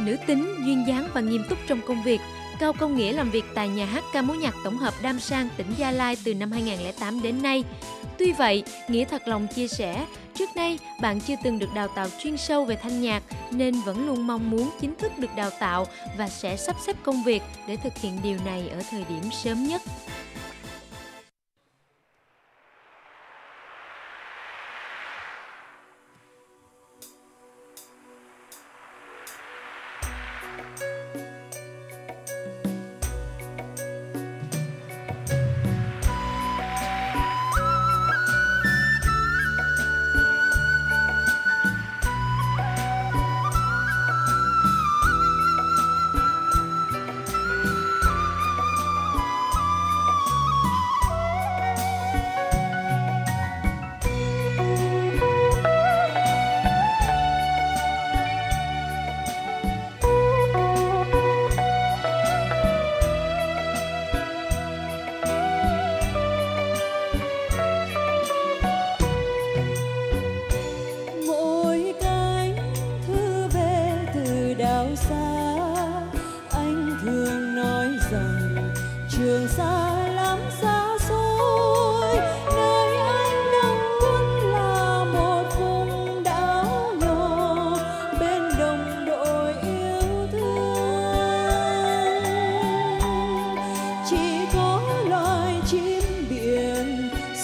nữ tính, duyên dáng và nghiêm túc trong công việc. Cao Công Nghĩa làm việc tại nhà hát ca mối nhạc tổng hợp Đam Sang, tỉnh Gia Lai từ năm 2008 đến nay. Tuy vậy, Nghĩa thật lòng chia sẻ, trước nay bạn chưa từng được đào tạo chuyên sâu về thanh nhạc nên vẫn luôn mong muốn chính thức được đào tạo và sẽ sắp xếp công việc để thực hiện điều này ở thời điểm sớm nhất.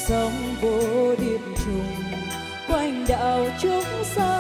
sống vô điểm trùng quanh đạo chúng sao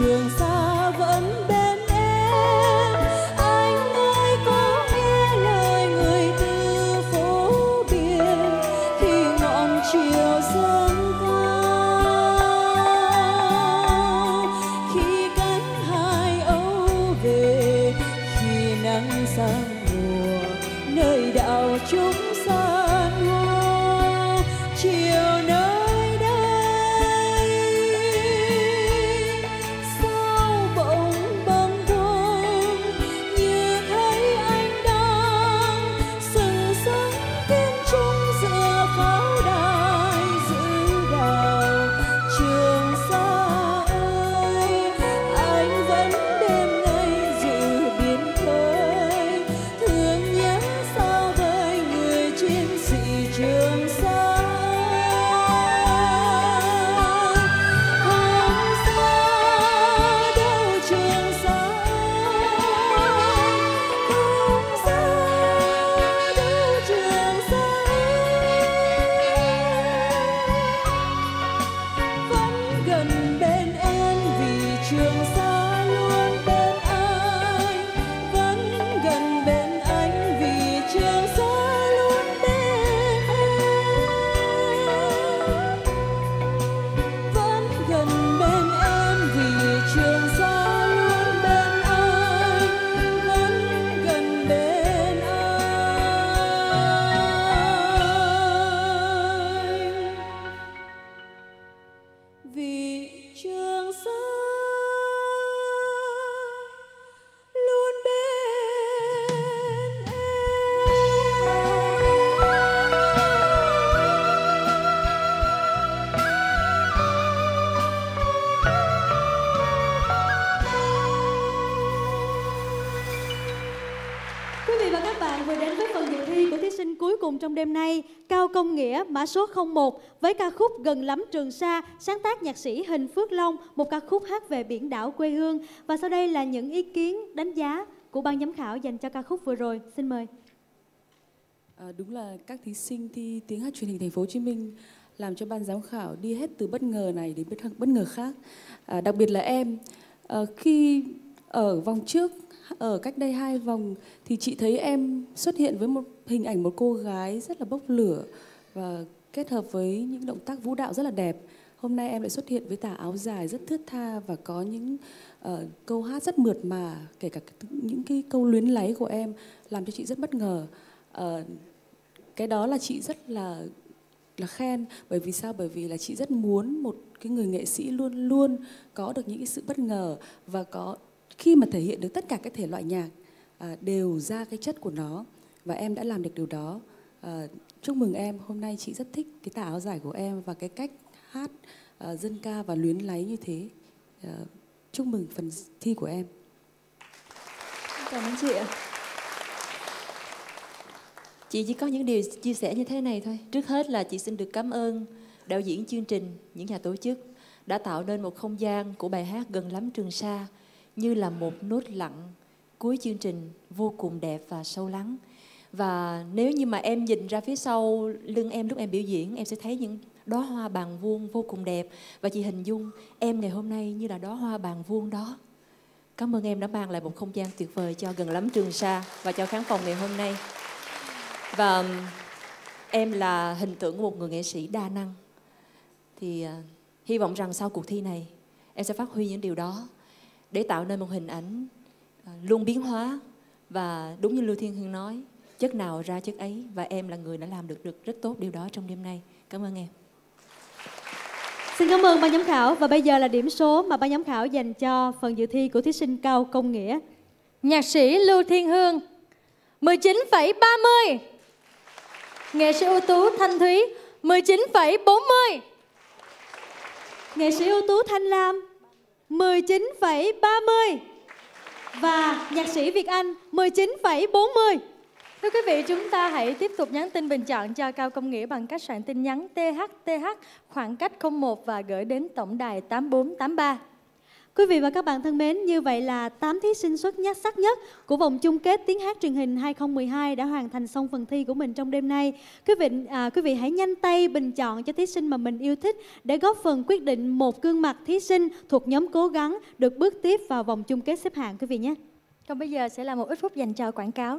trường xa cùng trong đêm nay, Cao Công Nghĩa mã số 01 với ca khúc Gần lắm Trường Sa, sáng tác nhạc sĩ Hình Phước Long, một ca khúc hát về biển đảo quê hương. Và sau đây là những ý kiến đánh giá của ban giám khảo dành cho ca khúc vừa rồi. Xin mời. À, đúng là các thí sinh thi tiếng hát truyền hình thành phố Hồ Chí Minh làm cho ban giám khảo đi hết từ bất ngờ này đến bất ngờ khác. À, đặc biệt là em à, khi ở vòng trước ở cách đây hai vòng thì chị thấy em xuất hiện với một hình ảnh một cô gái rất là bốc lửa và kết hợp với những động tác vũ đạo rất là đẹp. Hôm nay em lại xuất hiện với tà áo dài rất thướt tha và có những uh, câu hát rất mượt mà, kể cả những cái câu luyến láy của em làm cho chị rất bất ngờ. Uh, cái đó là chị rất là là khen bởi vì sao bởi vì là chị rất muốn một cái người nghệ sĩ luôn luôn có được những cái sự bất ngờ và có khi mà thể hiện được tất cả các thể loại nhạc à, đều ra cái chất của nó. Và em đã làm được điều đó. À, chúc mừng em hôm nay chị rất thích cái tà áo dài của em và cái cách hát à, dân ca và luyến láy như thế. À, chúc mừng phần thi của em. Cảm ơn chị ạ. Chị chỉ có những điều chia sẻ như thế này thôi. Trước hết là chị xin được cảm ơn đạo diễn chương trình những nhà tổ chức đã tạo nên một không gian của bài hát gần lắm trường sa như là một nốt lặng cuối chương trình vô cùng đẹp và sâu lắng. Và nếu như mà em nhìn ra phía sau lưng em lúc em biểu diễn em sẽ thấy những đóa hoa bàn vuông vô cùng đẹp. Và chị hình dung em ngày hôm nay như là đóa hoa bàn vuông đó. Cảm ơn em đã mang lại một không gian tuyệt vời cho gần lắm trường sa và cho khán phòng ngày hôm nay. Và um, em là hình tượng của một người nghệ sĩ đa năng. Thì uh, hy vọng rằng sau cuộc thi này em sẽ phát huy những điều đó để tạo nên một hình ảnh à, luôn biến hóa và đúng như Lưu Thiên Hương nói chất nào ra chất ấy và em là người đã làm được được rất tốt điều đó trong đêm nay. Cảm ơn em. Xin cảm ơn ban giám khảo. Và bây giờ là điểm số mà ban giám khảo dành cho phần dự thi của thí sinh Cao Công Nghĩa. Nhạc sĩ Lưu Thiên Hương 19,30 Nghệ sĩ ưu tú Thanh Thúy 19,40 Nghệ sĩ ưu tú Thanh Lam 19,30 và nhạc sĩ Việt Anh 19,40. Thưa quý vị, chúng ta hãy tiếp tục nhắn tin bình chọn cho Cao Công Nghĩa bằng cách soạn tin nhắn THTH khoảng cách 01 và gửi đến tổng đài 8483. Quý vị và các bạn thân mến, như vậy là 8 thí sinh xuất nhất sắc nhất của vòng chung kết tiếng hát truyền hình 2012 đã hoàn thành xong phần thi của mình trong đêm nay. Quý vị à, quý vị hãy nhanh tay bình chọn cho thí sinh mà mình yêu thích để góp phần quyết định một gương mặt thí sinh thuộc nhóm cố gắng được bước tiếp vào vòng chung kết xếp hạng quý vị nhé. Còn bây giờ sẽ là một ít phút dành cho quảng cáo.